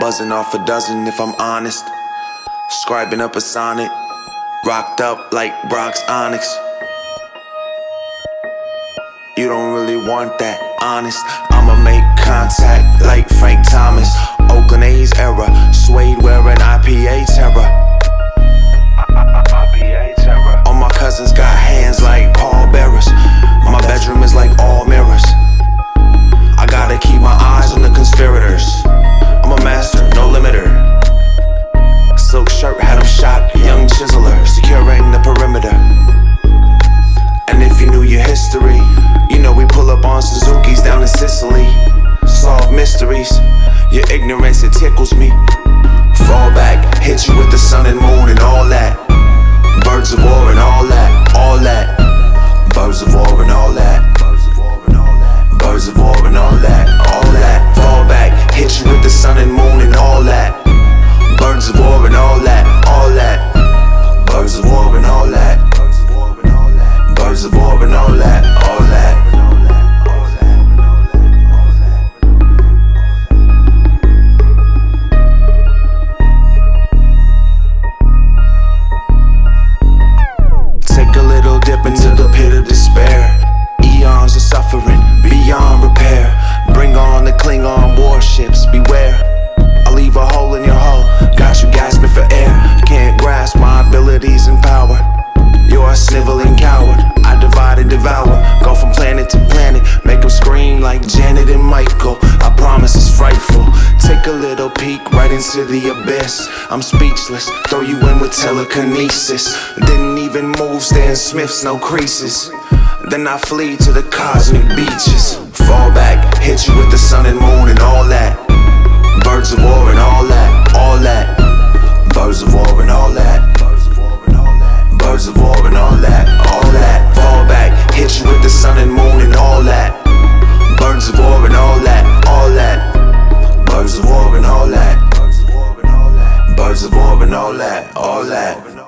Buzzing off a dozen if I'm honest. Scribing up a sonnet. Rocked up like Brock's Onyx. You don't really want that, honest. Up on Suzuki's down in Sicily. Solve mysteries, your ignorance, it tickles me. Into the pit of despair. Eons of suffering beyond repair. Bring on the Klingon warships, beware. I'll leave a hole in your hull. Got you gasping for air. Can't grasp my abilities and power. You're a sniveling coward. I divide and devour. Go from planet to planet. Make them scream like Janet and Michael. I promise it's frightful. Take a little peek right into the abyss. I'm speechless. Throw you in with telekinesis. Didn't even moves, then Smiths, no creases. Then I flee to the cosmic beaches. Fall back, hit you with the sun and moon and all that. Birds of war and all that, all that. Birds of war and all that. Birds of war and all that, all that. Fall back, hit you with the sun and moon and all that. Birds of war and all that, all that. Birds of war and all that. Birds of war and all that, all that.